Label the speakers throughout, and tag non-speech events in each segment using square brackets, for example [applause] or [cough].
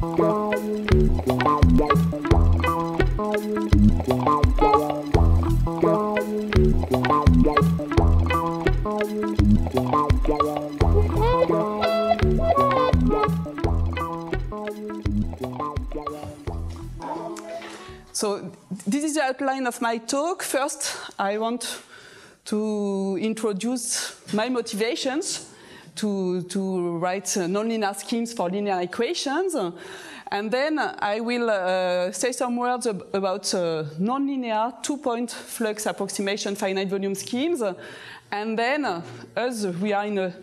Speaker 1: So this is the outline of my talk. First, I want to introduce my motivations to, to write nonlinear schemes for linear equations. And then I will uh, say some words ab about uh, nonlinear two-point flux approximation finite volume schemes. And then, uh, as we are in a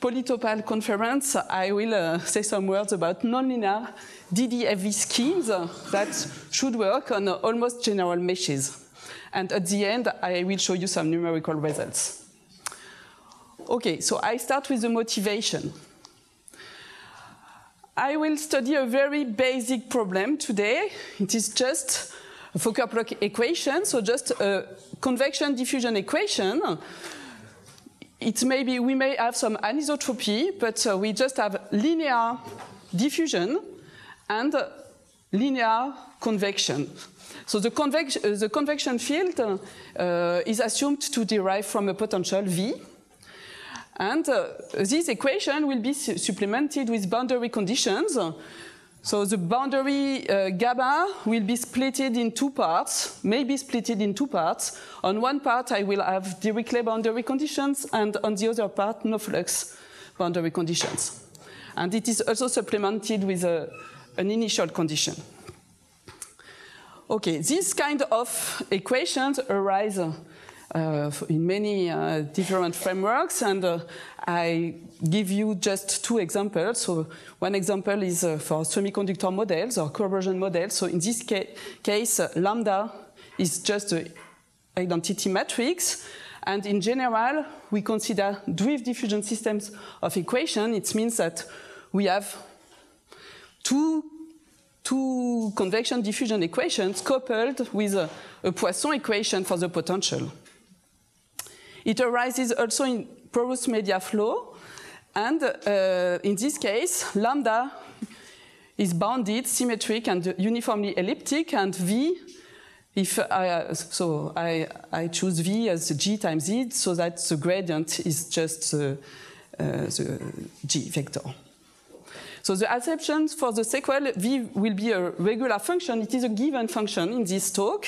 Speaker 1: polytopal conference, I will uh, say some words about nonlinear DDFV schemes that should work on almost general meshes. And at the end, I will show you some numerical results. Okay, so I start with the motivation. I will study a very basic problem today. It is just a Fokker-Planck equation, so just a convection diffusion equation. It may be, we may have some anisotropy, but uh, we just have linear diffusion and linear convection. So the, convec the convection field uh, is assumed to derive from a potential V. And uh, this equation will be su supplemented with boundary conditions. So the boundary uh, gamma will be splitted in two parts, may be splitted in two parts. On one part, I will have Dirichlet boundary conditions, and on the other part, no flux boundary conditions. And it is also supplemented with a, an initial condition. Okay, these kind of equations arise uh, in many uh, different frameworks, and uh, I give you just two examples. So one example is uh, for semiconductor models or corrosion models. So in this ca case, uh, lambda is just an identity matrix. And in general, we consider drift diffusion systems of equation. It means that we have two, two convection diffusion equations coupled with a, a Poisson equation for the potential. It arises also in porous media flow. And uh, in this case, lambda is bounded, symmetric, and uniformly elliptic, and V, if I, so I, I choose V as G times Z, so that the gradient is just the, uh, the G vector. So the assumptions for the sequel, V will be a regular function. It is a given function in this talk.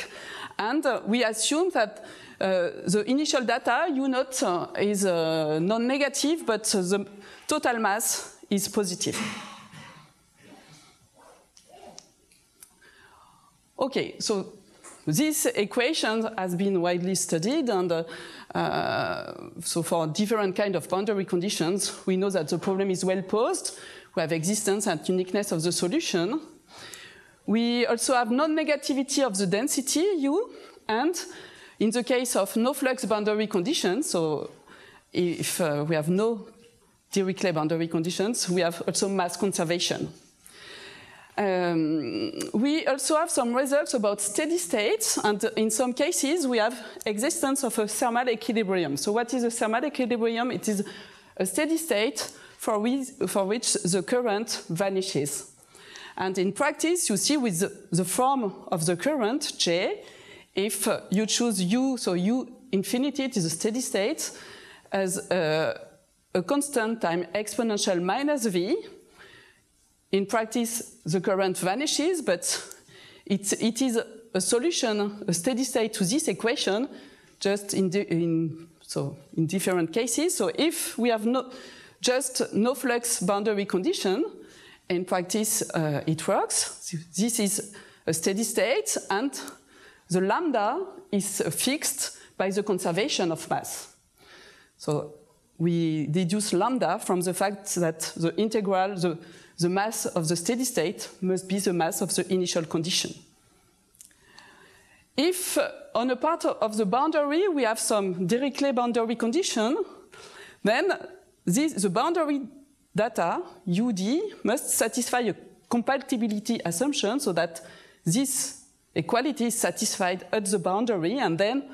Speaker 1: And uh, we assume that uh, the initial data, U naught, is uh, non-negative, but the total mass is positive. Okay, so this equation has been widely studied, and uh, uh, so for different kind of boundary conditions, we know that the problem is well posed. We have existence and uniqueness of the solution. We also have non-negativity of the density U, and in the case of no flux boundary conditions, so if uh, we have no Dirichlet boundary conditions, we have also mass conservation. Um, we also have some results about steady states, and in some cases we have existence of a thermal equilibrium. So what is a thermal equilibrium? It is a steady state for, we, for which the current vanishes. And in practice, you see with the, the form of the current, J, if uh, you choose U, so U infinity, it is a steady state, as a, a constant time exponential minus V, in practice, the current vanishes, but it, it is a solution, a steady state to this equation, just in, in, so in different cases. So if we have no, just no flux boundary condition, in practice uh, it works. This is a steady state, and the lambda is fixed by the conservation of mass. So we deduce lambda from the fact that the integral, the the mass of the steady state must be the mass of the initial condition. If uh, on a part of the boundary we have some Dirichlet boundary condition, then this, the boundary data, UD, must satisfy a compatibility assumption so that this equality is satisfied at the boundary and then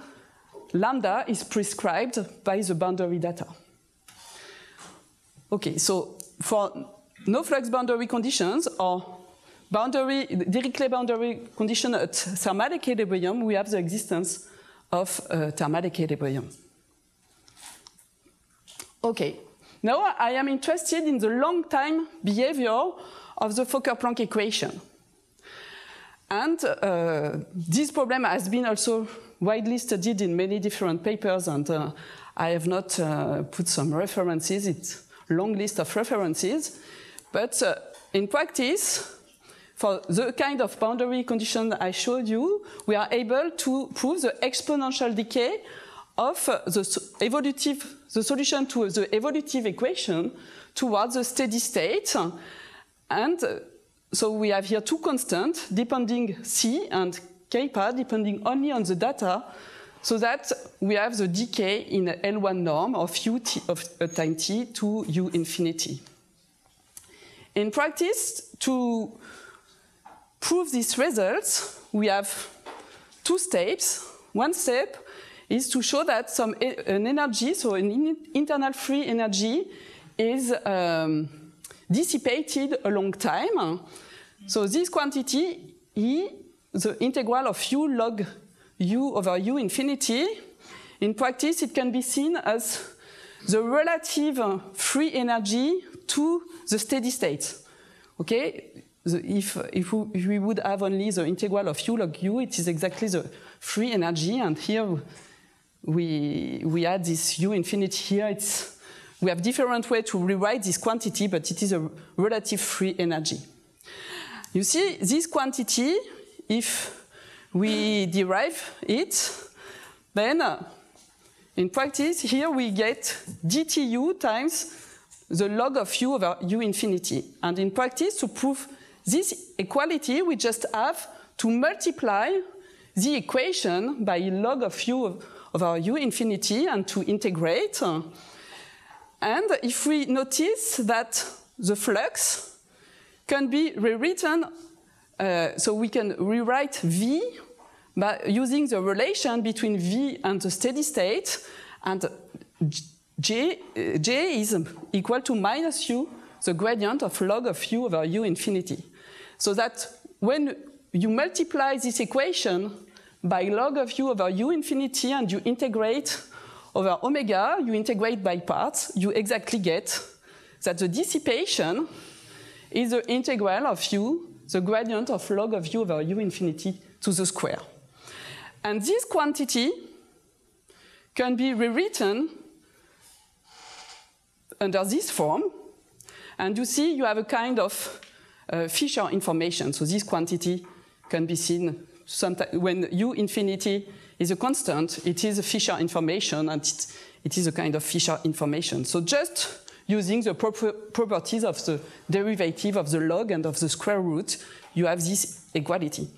Speaker 1: lambda is prescribed by the boundary data. Okay, so for no flux boundary conditions or boundary, Dirichlet boundary condition at thermal equilibrium, we have the existence of uh, thermal equilibrium. Okay, now I am interested in the long time behavior of the Fokker-Planck equation. And uh, this problem has been also widely studied in many different papers, and uh, I have not uh, put some references. It's a long list of references. But uh, in practice, for the kind of boundary condition I showed you, we are able to prove the exponential decay of uh, the evolutive, the solution to the evolutive equation towards the steady state. And uh, so we have here two constants, depending C and kappa, depending only on the data, so that we have the decay in L1 norm of u t, of a time t to u infinity. In practice, to prove these results, we have two steps. One step is to show that some an energy, so an internal free energy, is um, dissipated a long time. So this quantity E, the integral of u log u over u infinity, in practice it can be seen as the relative free energy to the steady state. Okay, the, if, if, we, would have only the integral of u log u, it is exactly the free energy, and here we, we add this u infinity here. It's, we have different way to rewrite this quantity, but it is a relative free energy. You see, this quantity, if we derive it, then uh, in practice, here we get dtu times the log of u over u infinity. And in practice, to prove this equality, we just have to multiply the equation by log of u over u infinity and to integrate. And if we notice that the flux can be rewritten, uh, so we can rewrite V by using the relation between V and the steady state, and J, J is equal to minus U, the gradient of log of U over U infinity. So that when you multiply this equation by log of U over U infinity and you integrate over omega, you integrate by parts, you exactly get that the dissipation is the integral of u, the gradient of log of u over u infinity to the square. And this quantity can be rewritten under this form. And you see you have a kind of uh, Fisher information. So this quantity can be seen when u infinity is a constant, it is a Fisher information, and it, it is a kind of Fisher information. So just using the properties of the derivative of the log and of the square root, you have this equality.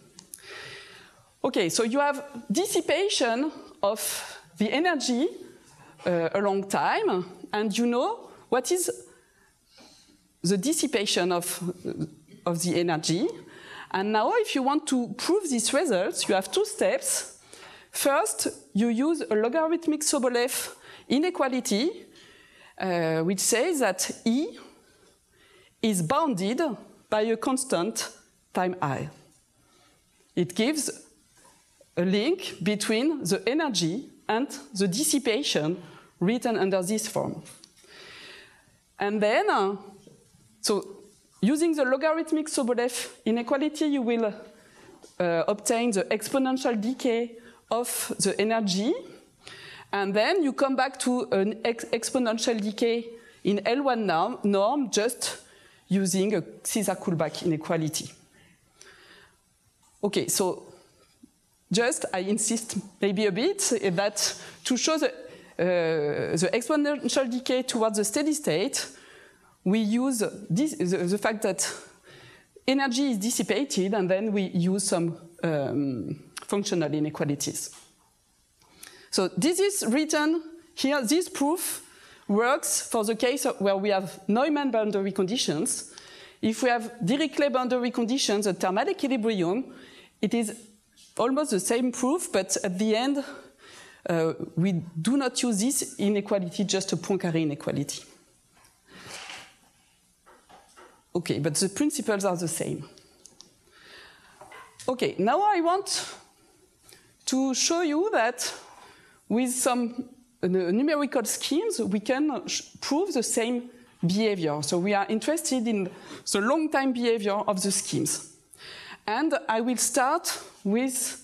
Speaker 1: Okay, so you have dissipation of the energy uh, a long time, and you know what is the dissipation of, of the energy. And now, if you want to prove these results, you have two steps. First, you use a logarithmic Sobolev inequality, uh, which says that E is bounded by a constant time I. It gives a link between the energy and the dissipation written under this form. And then, uh, so using the logarithmic Sobolev inequality, you will uh, obtain the exponential decay of the energy. And then you come back to an ex exponential decay in L1 norm, norm just using a Csiszár-Kullback inequality. Okay, so just I insist maybe a bit that to show the, uh, the exponential decay towards the steady state, we use this, the, the, fact that energy is dissipated and then we use some um, functional inequalities. So this is written here, this proof works for the case where we have Neumann boundary conditions. If we have Dirichlet boundary conditions at thermal equilibrium, it is almost the same proof, but at the end, uh, we do not use this inequality, just a Poincaré inequality. Okay, but the principles are the same. Okay, now I want to show you that with some uh, numerical schemes, we can prove the same behavior. So we are interested in the long time behavior of the schemes. And I will start with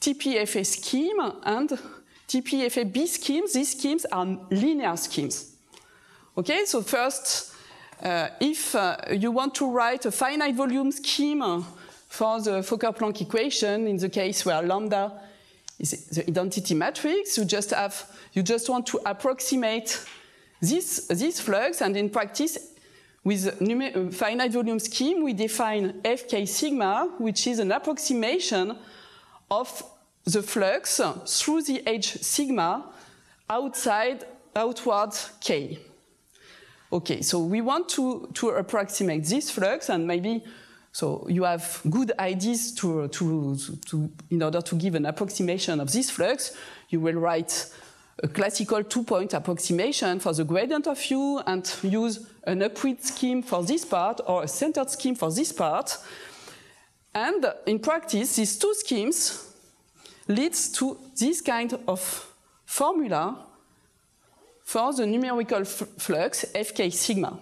Speaker 1: TPFA scheme and TPFA B schemes. These schemes are linear schemes. Okay, so first, if uh, you want to write a finite volume scheme for the Fokker-Planck equation, in the case where lambda is the identity matrix, you just have, you just want to approximate this, this flux, and in practice, with finite volume scheme, we define fk sigma, which is an approximation of the flux through the edge sigma outside, outward k. Okay, so we want to, to approximate this flux and maybe so you have good ideas to, to, to, in order to give an approximation of this flux. You will write a classical two-point approximation for the gradient of u and use an upward scheme for this part or a centered scheme for this part. And in practice, these two schemes leads to this kind of formula for the numerical flux fk sigma.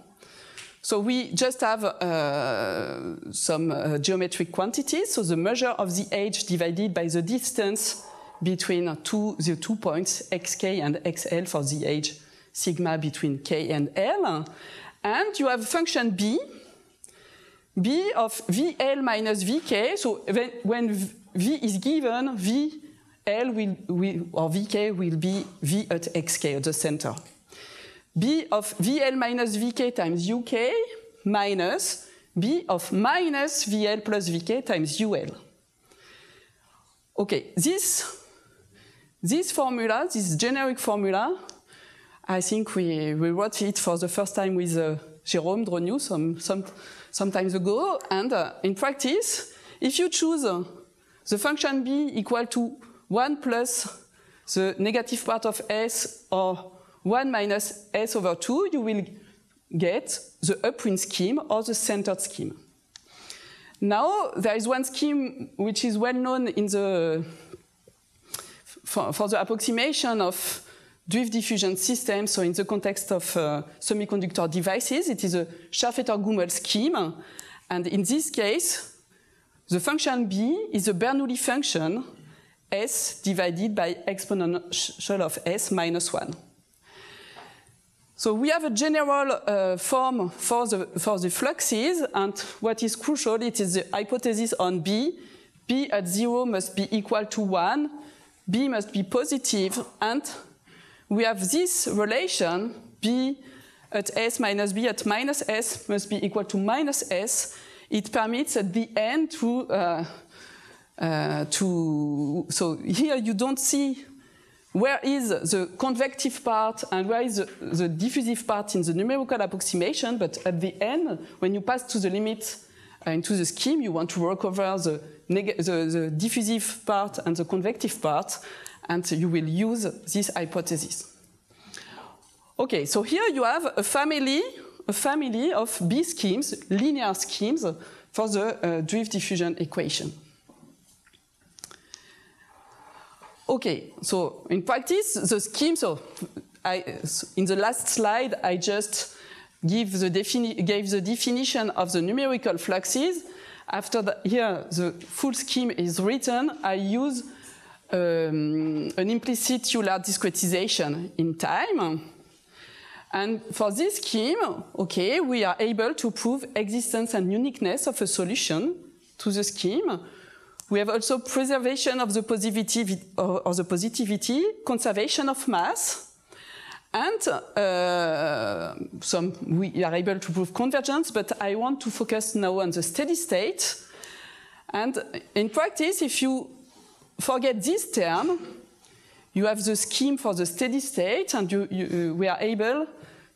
Speaker 1: So we just have uh, some uh, geometric quantities, so the measure of the age divided by the distance between two, the two points xk and xl for the age sigma between k and l. And you have function b, b of vl minus vk, so when, when v is given, vl will, will, or vk will be v at xk at the center b of vl minus vk times uk minus b of minus vl plus vk times ul. Okay, this, this formula, this generic formula, I think we, we wrote it for the first time with uh, Jérôme Droniou some, some, some times ago. And uh, in practice, if you choose uh, the function b equal to 1 plus the negative part of s or 1 minus s over 2, you will get the upwind scheme or the centered scheme. Now, there is one scheme which is well known in the, for, for the approximation of drift diffusion systems, so in the context of uh, semiconductor devices, it is a Scharfetter-Gummel scheme. And in this case, the function b is a Bernoulli function s divided by exponential of s minus 1. So we have a general uh, form for the, for the fluxes, and what is crucial, it is the hypothesis on B. B at zero must be equal to one, B must be positive, and we have this relation, B at S minus B at minus S must be equal to minus S. It permits at the end to, uh, uh, to so here you don't see where is the convective part and where is the, the, diffusive part in the numerical approximation, but at the end, when you pass to the limit uh, into the scheme, you want to recover the, the, the diffusive part and the convective part, and you will use this hypothesis. Okay, so here you have a family, a family of B schemes, linear schemes, for the uh, drift diffusion equation. Okay, so in practice, the scheme, so I, in the last slide, I just give the gave the definition of the numerical fluxes. After that, here, the full scheme is written. I use um, an implicit Euler discretization in time. And for this scheme, okay, we are able to prove existence and uniqueness of a solution to the scheme we have also preservation of the positivity, or, the positivity conservation of mass, and uh, some we are able to prove convergence, but I want to focus now on the steady state. And in practice, if you forget this term, you have the scheme for the steady state, and you, you, we are able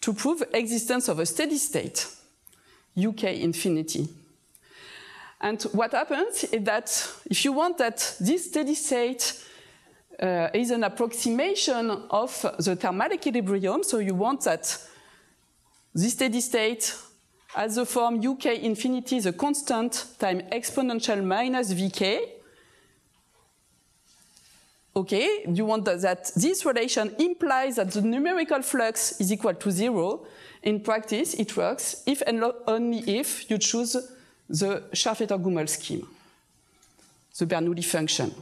Speaker 1: to prove existence of a steady state, UK infinity. And what happens is that if you want that this steady state uh, is an approximation of the thermal equilibrium, so you want that this steady state has the form uk infinity is a constant time exponential minus vk. Okay, you want that this relation implies that the numerical flux is equal to zero. In practice, it works if and only if you choose the Scharfetter-Gummel scheme, the Bernoulli function.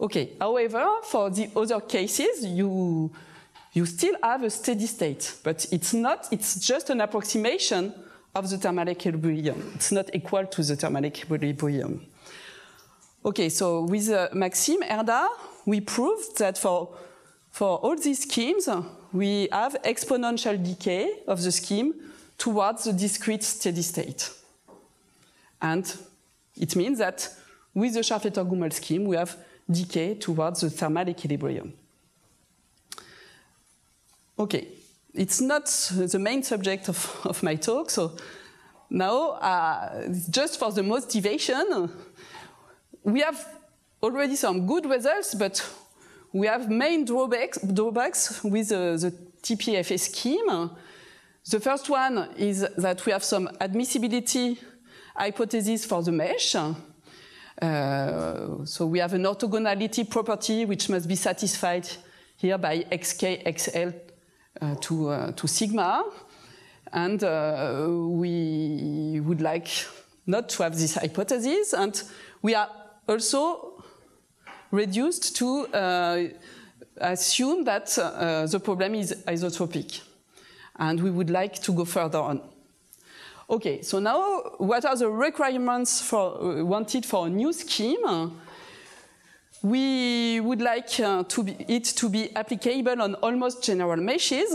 Speaker 1: Okay, however, for the other cases, you, you still have a steady state, but it's not, it's just an approximation of the thermal equilibrium. It's not equal to the thermal equilibrium. Okay, so with uh, Maxime Herda, we proved that for, for all these schemes, we have exponential decay of the scheme towards the discrete steady state. And it means that with the Scharfetter-Gummel scheme, we have decay towards the thermal equilibrium. Okay, it's not the main subject of, of my talk, so now, uh, just for the motivation, we have already some good results, but we have main drawbacks, drawbacks with uh, the TPFA scheme. The first one is that we have some admissibility hypothesis for the mesh. Uh, so we have an orthogonality property which must be satisfied here by xk xl uh, to, uh, to sigma. And uh, we would like not to have this hypothesis. And we are also reduced to uh, assume that uh, the problem is isotropic. And we would like to go further on. Okay, so now what are the requirements for, uh, wanted for a new scheme? We would like uh, to be, it to be applicable on almost general meshes,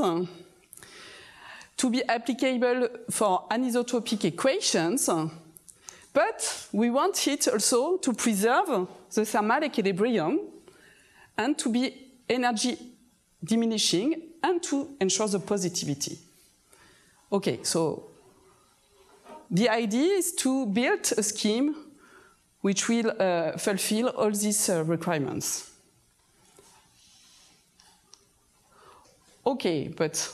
Speaker 1: to be applicable for anisotropic equations, but we want it also to preserve the thermal equilibrium and to be energy diminishing and to ensure the positivity. Okay, so the idea is to build a scheme which will uh, fulfill all these uh, requirements. Okay, but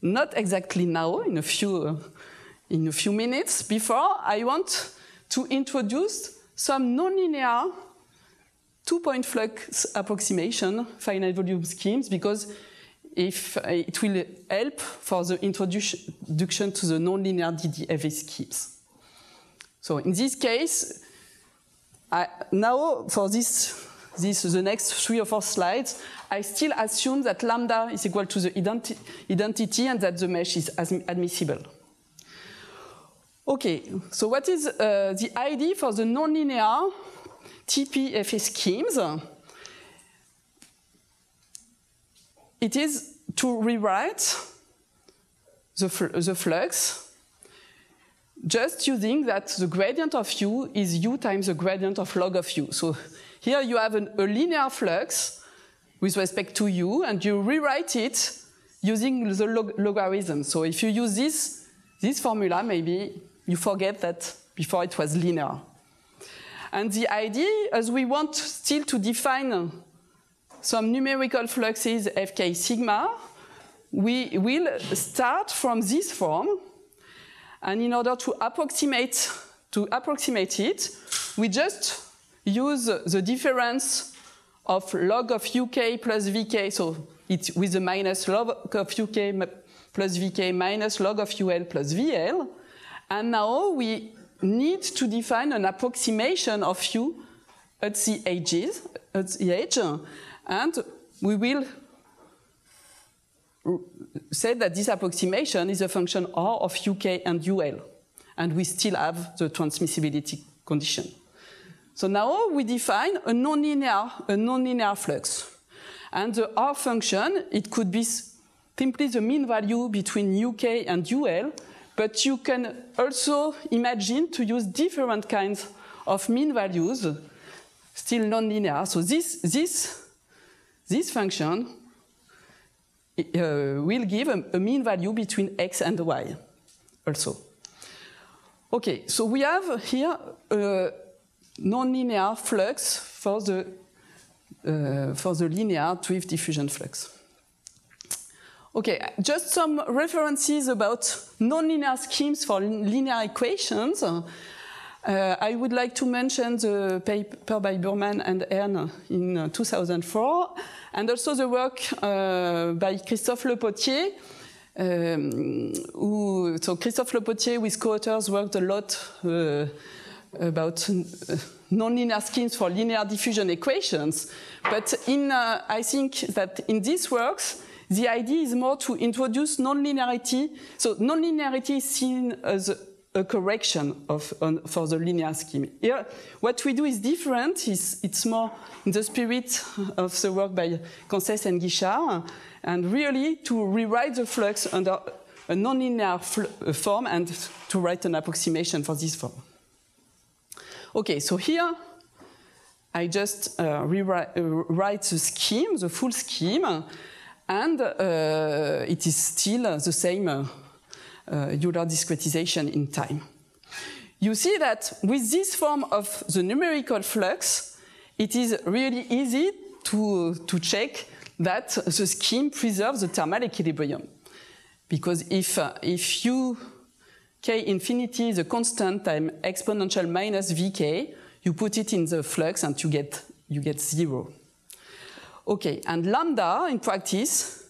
Speaker 1: not exactly now, in a few, uh, in a few minutes. Before, I want to introduce some nonlinear two-point flux approximation finite volume schemes because if uh, it will help for the introduction to the nonlinear DDFV schemes. So in this case, I, now for this, this, the next three or four slides, I still assume that lambda is equal to the identi identity and that the mesh is admissible. Okay, so what is uh, the idea for the nonlinear TPFA schemes? It is to rewrite the, the flux just using that the gradient of u is u times the gradient of log of u. So here you have an, a linear flux with respect to u, and you rewrite it using the log logarithm. So if you use this, this formula, maybe you forget that before it was linear. And the idea, as we want still to define some numerical fluxes fk sigma, we will start from this form. And in order to approximate, to approximate it, we just use the difference of log of uk plus vk, so it's with the minus log of uk plus vk minus log of ul plus vl. And now we need to define an approximation of u at the edges, at the edge, and we will say that this approximation is a function R of UK and UL. And we still have the transmissibility condition. So now we define a nonlinear, a nonlinear flux. And the R function, it could be simply the mean value between UK and UL, but you can also imagine to use different kinds of mean values, still nonlinear. So this, this this function uh, will give a, a, mean value between x and y also. Okay, so we have here a nonlinear flux for the, uh, for the linear drift diffusion flux. Okay, just some references about nonlinear schemes for linear equations. Uh, I would like to mention the paper by Burman and Ern in uh, 2004, and also the work uh, by Christophe Le Potier. Um, who, so Christophe Le Potier with co-authors worked a lot uh, about uh, nonlinear schemes for linear diffusion equations. But in, uh, I think that in these works, the idea is more to introduce nonlinearity. So nonlinearity is seen as a, correction of, on, for the linear scheme. Here, what we do is different. It's, it's, more in the spirit of the work by Cancès and Guichard, and really to rewrite the flux under a nonlinear uh, form and to write an approximation for this form. Okay, so here I just uh, rewrite uh, the scheme, the full scheme, and uh, it is still the same uh, Euler discretization in time. You see that with this form of the numerical flux, it is really easy to, to check that the scheme preserves the thermal equilibrium. Because if, uh, if u k infinity is a constant time exponential minus vk, you put it in the flux and you get, you get zero. Okay, and lambda in practice,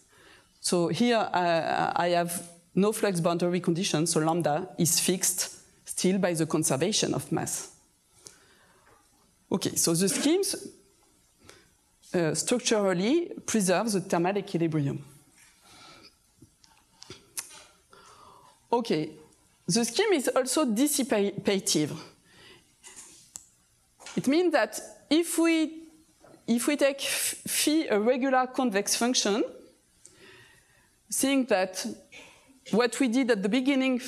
Speaker 1: so here uh, I have no flux boundary condition, so lambda is fixed still by the conservation of mass. Okay, so the schemes uh, structurally preserve the thermal equilibrium. Okay, the scheme is also dissipative. It means that if we if we take phi a regular convex function, seeing that what we did at the beginning,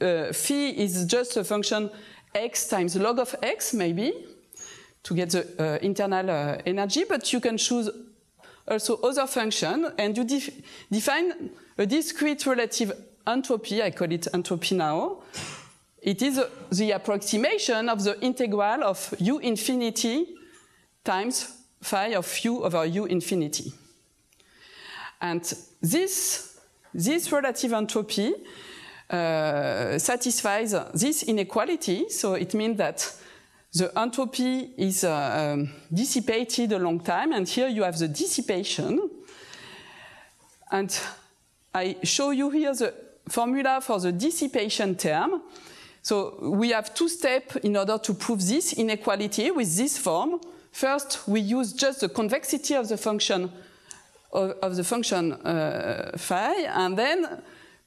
Speaker 1: uh, phi is just a function x times log of x, maybe, to get the uh, internal uh, energy, but you can choose also other function, and you def define a discrete relative entropy, I call it entropy now. It is uh, the approximation of the integral of u infinity times phi of u over u infinity. And this, this relative entropy uh, satisfies this inequality, so it means that the entropy is uh, um, dissipated a long time, and here you have the dissipation. And I show you here the formula for the dissipation term. So we have two steps in order to prove this inequality with this form. First, we use just the convexity of the function of, of the function uh, phi, and then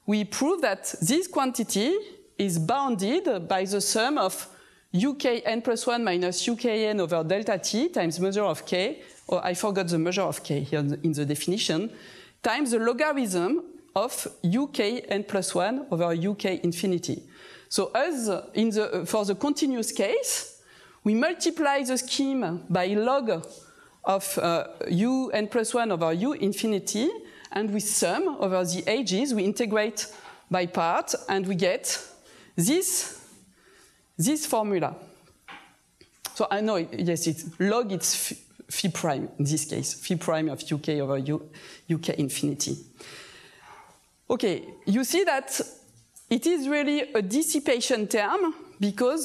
Speaker 1: we prove that this quantity is bounded by the sum of ukn plus 1 minus ukn over delta t times measure of k, or I forgot the measure of k here in the definition, times the logarithm of ukn plus 1 over uk infinity. So as in the, for the continuous case, we multiply the scheme by log of uh, u n plus 1 over u infinity, and we sum over the ages, we integrate by part, and we get this, this formula. So I know, yes, it's log, it's phi prime in this case, phi prime of uk over u, uk infinity. Okay, you see that it is really a dissipation term because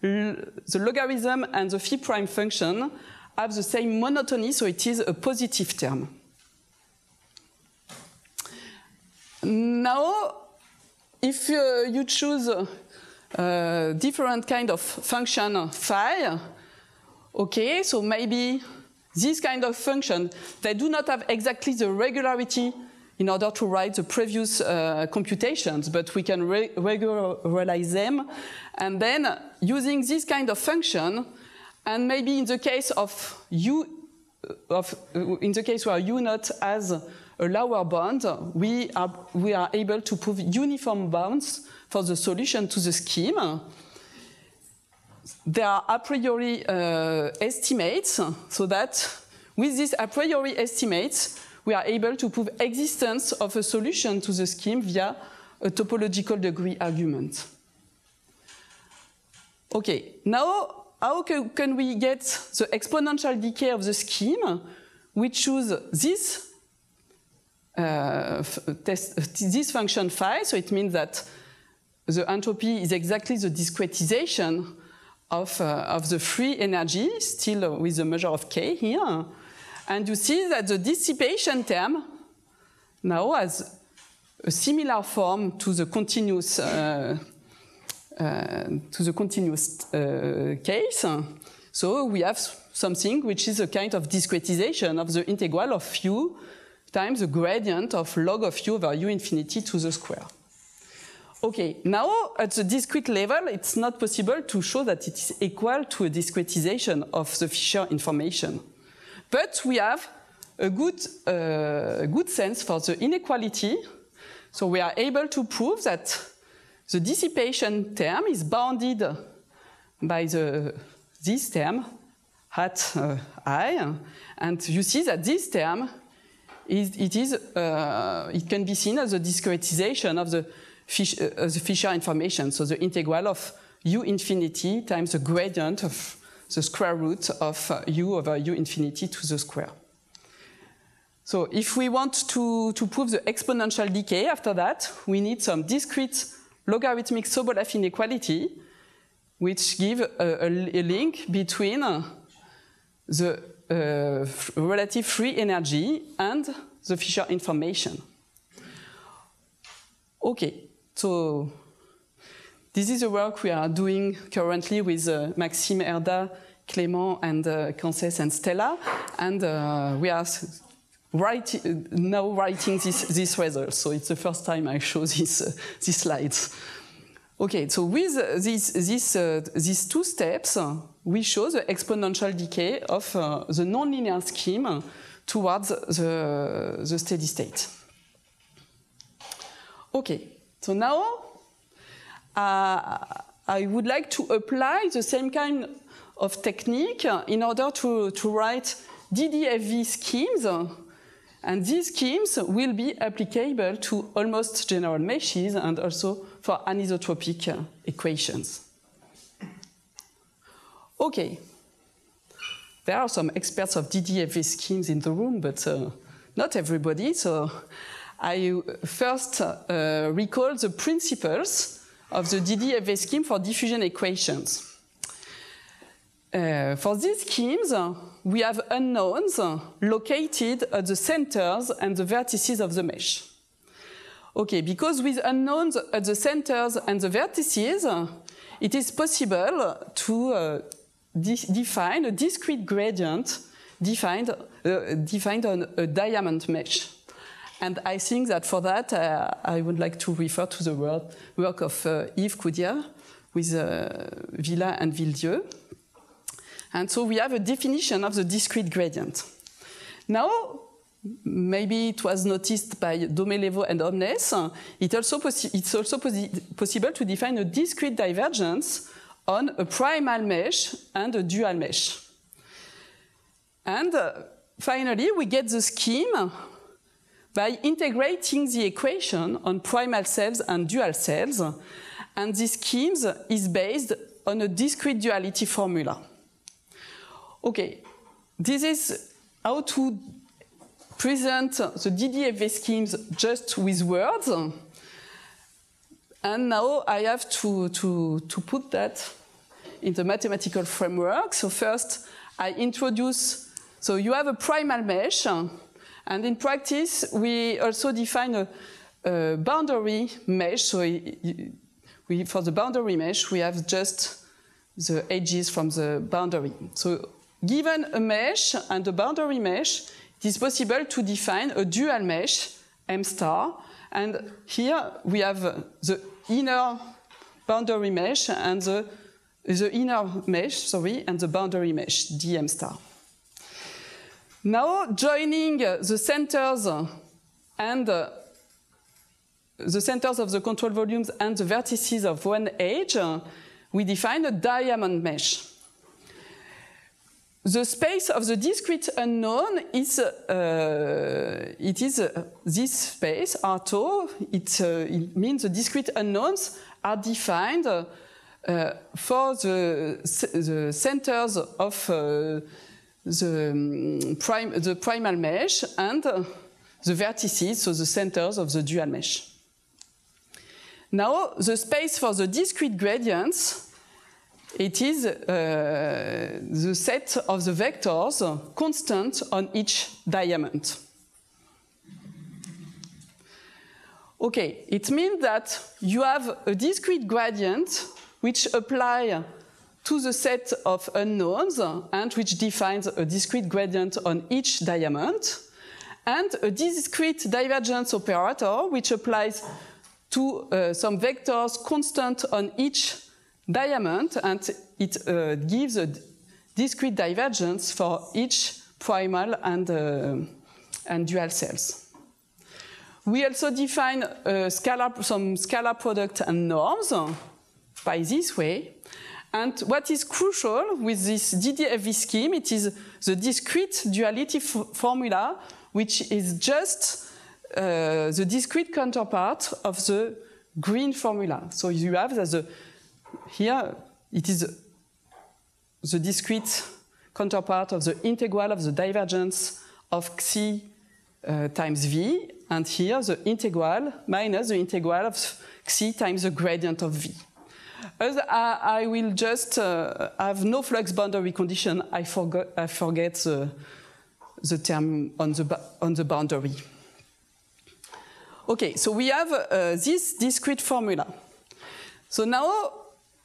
Speaker 1: the logarithm and the phi prime function have the same monotony, so it is a positive term. Now, if uh, you choose a different kind of function phi, okay, so maybe this kind of function, they do not have exactly the regularity in order to write the previous uh, computations, but we can re regularize them. And then using this kind of function, and maybe in the case of u, of, in the case where u not has a lower bound, we are, we are able to prove uniform bounds for the solution to the scheme. There are a priori uh, estimates, so that with these a priori estimates, we are able to prove existence of a solution to the scheme via a topological degree argument. Okay, now how can we get the exponential decay of the scheme? We choose this uh, test this function phi, so it means that the entropy is exactly the discretization of, uh, of the free energy, still with the measure of k here. And you see that the dissipation term now has a similar form to the continuous uh, uh, to the continuous uh, case. So we have something which is a kind of discretization of the integral of u times the gradient of log of u over u infinity to the square. Okay, now at the discrete level, it's not possible to show that it is equal to a discretization of the Fisher information. But we have a good, uh, good sense for the inequality. So we are able to prove that the dissipation term is bounded by the, this term at uh, i, and you see that this term is, it, is, uh, it can be seen as a discretization of the, Fish, uh, the Fisher information, so the integral of u infinity times the gradient of the square root of uh, u over u infinity to the square. So if we want to, to prove the exponential decay after that, we need some discrete logarithmic Sobolev inequality, which give a, a, a link between the uh, relative free energy and the Fisher information. Okay, so this is the work we are doing currently with uh, Maxime Herda, Clément, and uh, Cancès and Stella, and uh, we are write, now writing this, this result. So it's the first time I show this, uh, these slides. Okay, so with this, this, uh, these two steps, we show the exponential decay of uh, the nonlinear scheme towards the, the steady state. Okay, so now uh, I would like to apply the same kind of technique in order to, to write DDFV schemes and these schemes will be applicable to almost general meshes and also for anisotropic uh, equations. Okay. There are some experts of DDFV schemes in the room, but uh, not everybody. So I first uh, recall the principles of the DDFV scheme for diffusion equations. Uh, for these schemes, we have unknowns located at the centers and the vertices of the mesh. Okay, because with unknowns at the centers and the vertices, it is possible to uh, de define a discrete gradient defined, uh, defined on a diamond mesh. And I think that for that, uh, I would like to refer to the work of uh, Yves Coudière with uh, Vila and Villedieu. And so we have a definition of the discrete gradient. Now, maybe it was noticed by Domelevo and Omnes, it also it's also possible to define a discrete divergence on a primal mesh and a dual mesh. And uh, finally, we get the scheme by integrating the equation on primal cells and dual cells. And this scheme is based on a discrete duality formula. Okay, this is how to present the DDFV schemes just with words. And now I have to, to, to put that in the mathematical framework. So first, I introduce, so you have a primal mesh, and in practice, we also define a, a boundary mesh. So we, for the boundary mesh, we have just the edges from the boundary. So Given a mesh and a boundary mesh, it is possible to define a dual mesh, M star, and here we have the inner boundary mesh and the, the inner mesh, sorry, and the boundary mesh, dm star. Now, joining the centers and uh, the centers of the control volumes and the vertices of one edge, we define a diamond mesh the space of the discrete unknown is uh, it is uh, this space R2. It, uh, it, means the discrete unknowns are defined uh, for the, the centers of uh, the, um, prime, the primal mesh and the vertices, so the centers of the dual mesh. Now, the space for the discrete gradients, it is uh, the set of the vectors constant on each diamond. Okay, it means that you have a discrete gradient which apply to the set of unknowns and which defines a discrete gradient on each diamond, and a discrete divergence operator which applies to uh, some vectors constant on each diamond, and it uh, gives a discrete divergence for each primal and, uh, and dual cells. We also define scalar, some scalar product and norms by this way. And what is crucial with this DDFV scheme, it is the discrete duality formula, which is just uh, the discrete counterpart of the green formula. So you have the, here, it is the discrete counterpart of the integral of the divergence of xi uh, times v, and here the integral minus the integral of xi times the gradient of v. As I, I will just uh, have no flux boundary condition, I, I forget the, the term on the, on the boundary. Okay, so we have uh, this discrete formula. So now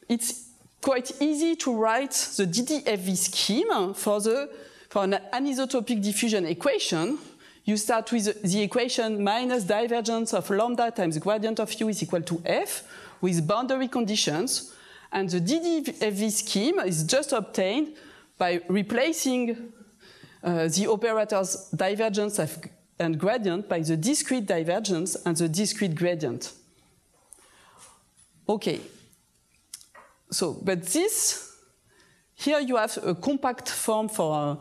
Speaker 1: it's quite easy to write the DDFV scheme for, the, for an anisotropic diffusion equation. You start with the equation minus divergence of lambda times gradient of u is equal to f, with boundary conditions. And the DDFV scheme is just obtained by replacing uh, the operators divergence and gradient by the discrete divergence and the discrete gradient. Okay. So, but this, here you have a compact form for, uh,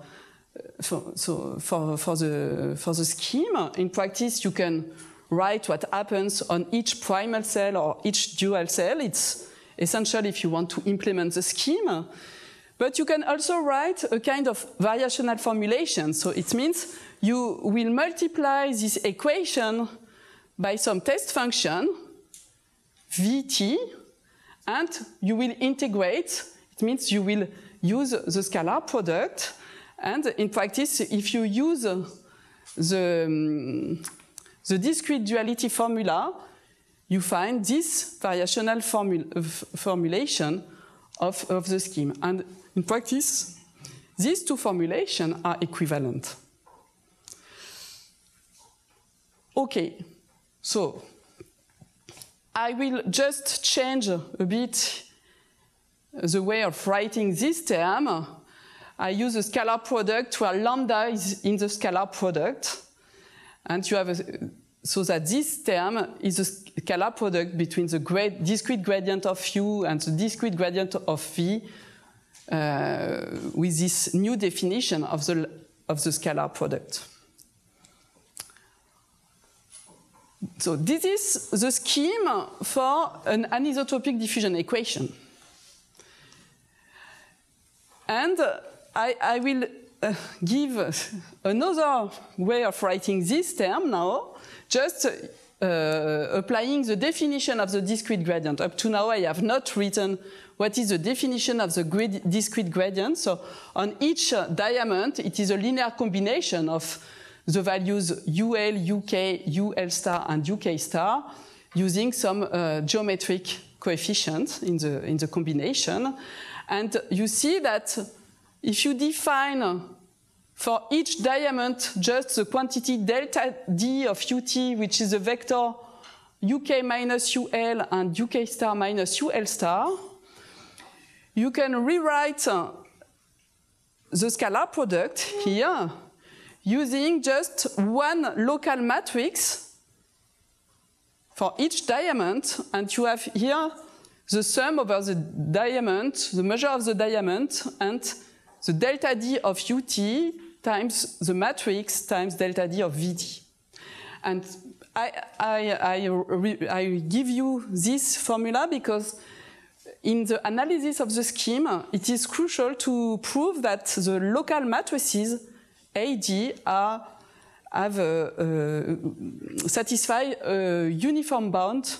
Speaker 1: for, so for, for, the, for the scheme. In practice, you can write what happens on each primal cell or each dual cell. It's essential if you want to implement the scheme. But you can also write a kind of variational formulation. So it means you will multiply this equation by some test function, vt, and you will integrate. It means you will use the scalar product. And in practice, if you use the, the discrete duality formula, you find this variational formula, formulation of, of the scheme. And in practice, these two formulations are equivalent. Okay, so I will just change a bit the way of writing this term. I use a scalar product where lambda is in the scalar product. And you have a, so that this term is a scalar product between the grad, discrete gradient of u and the discrete gradient of v uh, with this new definition of the, of the scalar product. So this is the scheme for an anisotropic diffusion equation. And I, I will uh, give another way of writing this term now, just uh, applying the definition of the discrete gradient. Up to now, I have not written what is the definition of the discrete gradient. So on each diamond, it is a linear combination of the values UL, UK, UL star, and UK star using some uh, geometric coefficients in the, in the combination. And you see that if you define for each diamond just the quantity delta D of UT, which is a vector UK minus UL and UK star minus UL star, you can rewrite uh, the scalar product here using just one local matrix for each diamond, and you have here the sum over the diamond, the measure of the diamond, and the delta D of UT times the matrix times delta D of VD. And I, I, I, I give you this formula because in the analysis of the scheme, it is crucial to prove that the local matrices AD are have a, satisfy a uniform bound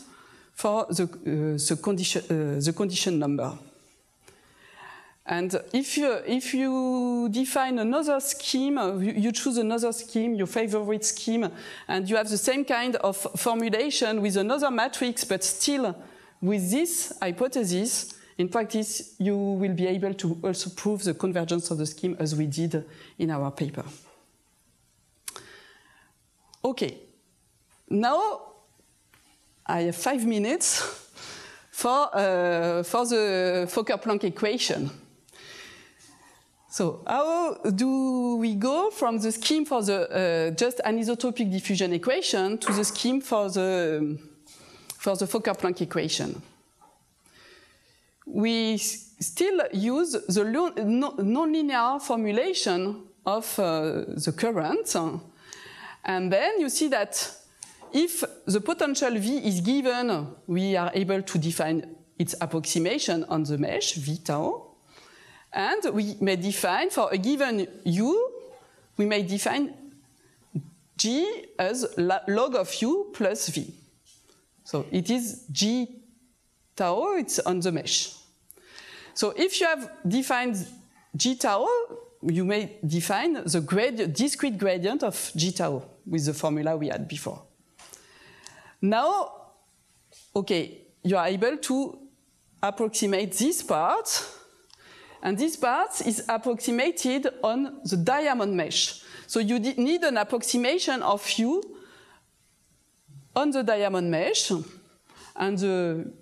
Speaker 1: for the, uh, the, condition, uh, the condition number. And if you, if you define another scheme, you, choose another scheme, your favorite scheme, and you have the same kind of formulation with another matrix, but still with this hypothesis, in practice, you will be able to also prove the convergence of the scheme as we did in our paper. Okay, now I have five minutes for, uh, for the Fokker-Planck equation. So how do we go from the scheme for the uh, just anisotropic diffusion equation to the scheme for the, for the Fokker-Planck equation? We still use the nonlinear formulation of uh, the current. And then you see that if the potential V is given, we are able to define its approximation on the mesh, V tau. And we may define for a given u, we may define g as log of u plus v. So it is g tau, it's on the mesh. So if you have defined g tau, you may define the grad discrete gradient of g tau with the formula we had before. Now, okay, you are able to approximate this part and this part is approximated on the diamond mesh. So you need an approximation of u on the diamond mesh. And the,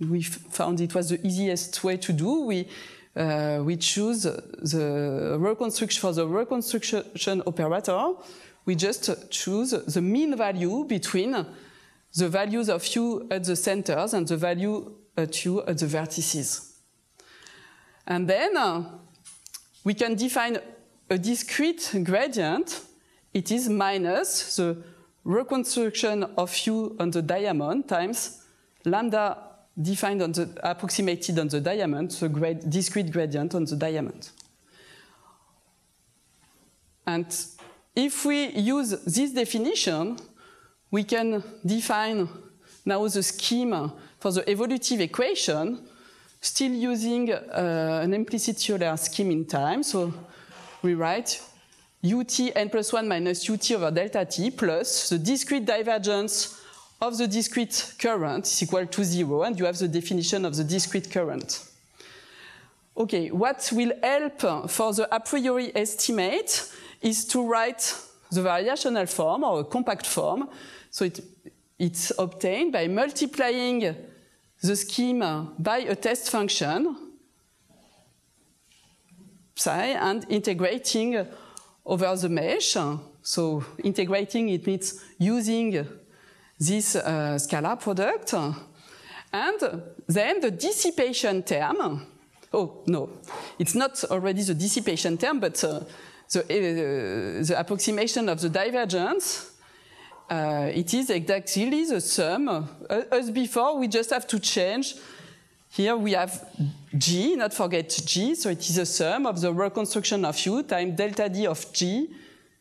Speaker 1: we found it was the easiest way to do. We, uh, we choose the reconstruction for the reconstruction operator. We just choose the mean value between the values of u at the centers and the value at u at the vertices. And then uh, we can define a discrete gradient. It is minus the reconstruction of u on the diamond times lambda defined on the approximated on the diamond, the grad discrete gradient on the diamond. And if we use this definition, we can define now the scheme for the evolutive equation still using uh, an implicit Euler scheme in time. So we write ut n plus 1 minus ut over delta t plus the discrete divergence of the discrete current is equal to zero, and you have the definition of the discrete current. Okay, what will help for the a priori estimate is to write the variational form or a compact form. So it, it's obtained by multiplying the scheme by a test function psi and integrating over the mesh. So integrating, it means using this uh, scalar product. And then the dissipation term, oh no, it's not already the dissipation term, but uh, the, uh, the approximation of the divergence uh, it is exactly the sum. Uh, as before, we just have to change. Here we have g, not forget g, so it is a sum of the reconstruction of u times delta d of g,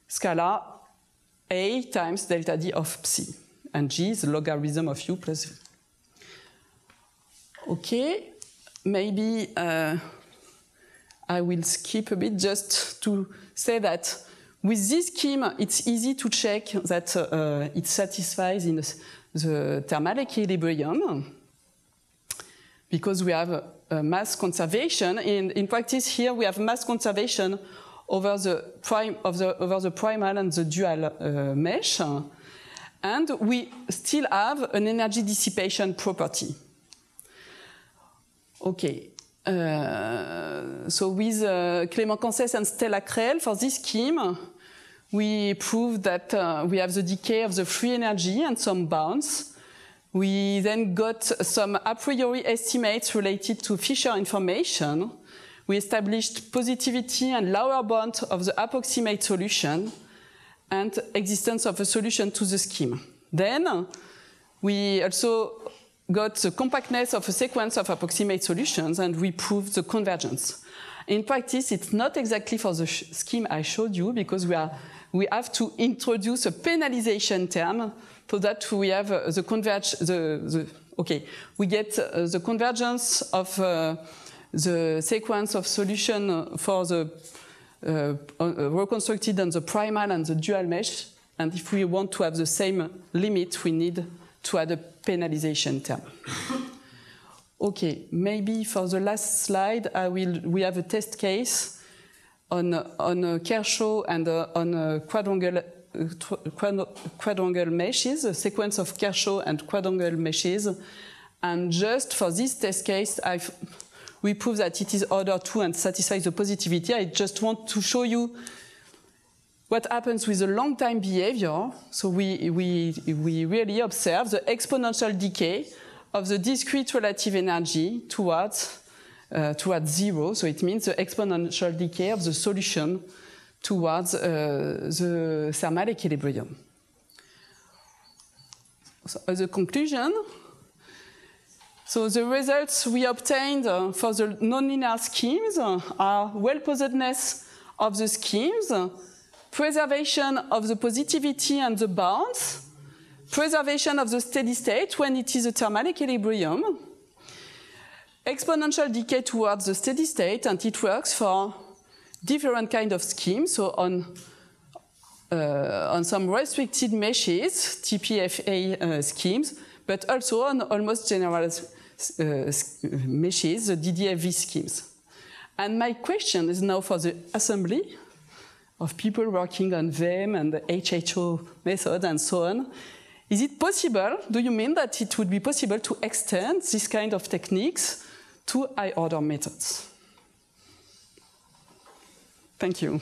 Speaker 1: scalar a times delta d of psi. And g is the logarithm of u plus v. Okay, maybe uh, I will skip a bit just to say that with this scheme, it's easy to check that uh, it satisfies in the thermal equilibrium because we have a mass conservation. In, in practice here, we have mass conservation over the, the, over the primal and the dual uh, mesh. And we still have an energy dissipation property. Okay. Uh, so with uh, Clément Cancès and Stella Krell for this scheme, we proved that uh, we have the decay of the free energy and some bounds. We then got some a priori estimates related to Fisher information. We established positivity and lower bound of the approximate solution and existence of a solution to the scheme. Then we also got the compactness of a sequence of approximate solutions and we proved the convergence. In practice, it's not exactly for the scheme I showed you because we are we have to introduce a penalization term so that we have uh, the converge, the, the, okay, we get uh, the convergence of uh, the sequence of solution for the Uh, uh, uh, reconstructed on the primal and the dual mesh. And if we want to have the same limit, we need to add a penalization term. [laughs] okay, maybe for the last slide, I will, we have a test case on, on a Kershaw and uh, on a quadrangle, uh, quadrangle meshes, a sequence of Kershaw and quadrangle meshes. And just for this test case, I've, we prove that it is order 2 and satisfies the positivity. I just want to show you what happens with the long time behavior. So we, we, we really observe the exponential decay of the discrete relative energy towards, uh, towards zero. So it means the exponential decay of the solution towards uh, the thermal equilibrium. So as a conclusion, so the results we obtained uh, for the nonlinear schemes are well-posedness of the schemes, preservation of the positivity and the bounds, preservation of the steady state when it is a thermal equilibrium, exponential decay towards the steady state, and it works for different kind of schemes. So on uh, on some restricted meshes, TPFA uh, schemes, but also on almost general uh, Uh, meshes, the DDFV schemes. And my question is now for the assembly of people working on VEM and the HHO method and so on. Is it possible, do you mean that it would be possible to extend this kind of techniques to high order methods? Thank you.